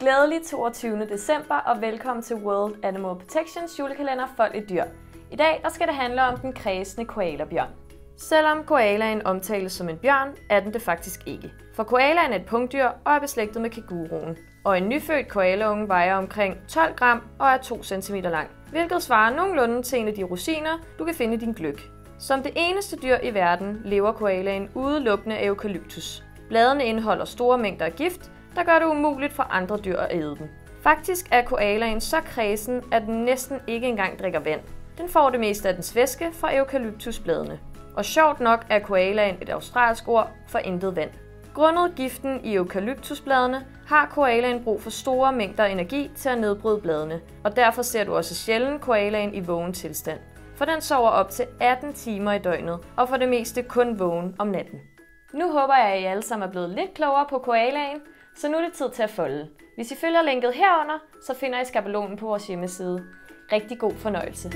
Glædelig 22. december og velkommen til World Animal Protections julekalender Folk et dyr. I dag der skal det handle om den kredsende koalabjørn. Selvom koalaen omtales som en bjørn, er den det faktisk ikke. For koalaen er et punktdyr og er beslægtet med kænguruen. Og en nyfødt koalaunge vejer omkring 12 gram og er 2 cm lang, hvilket svarer nogenlunde til en af de rosiner, du kan finde i din gløk. Som det eneste dyr i verden lever koalaen udelukkende af eukalyptus. Bladene indeholder store mængder af gift, der gør det umuligt for andre dyr at æde dem. Faktisk er koalaen så kredsen, at den næsten ikke engang drikker vand. Den får det meste af dens væske fra eukalyptusbladene. Og sjovt nok er koalaen et australsk ord for intet vand. Grundet giften i eukalyptusbladene har koalaen brug for store mængder energi til at nedbryde bladene, og derfor ser du også sjældent koalaen i vågen tilstand. For den sover op til 18 timer i døgnet, og for det meste kun vågen om natten. Nu håber jeg, at I alle sammen er blevet lidt klogere på koalaen, så nu er det tid til at folde. Hvis I følger linket herunder, så finder I skabelonen på vores hjemmeside. Rigtig god fornøjelse.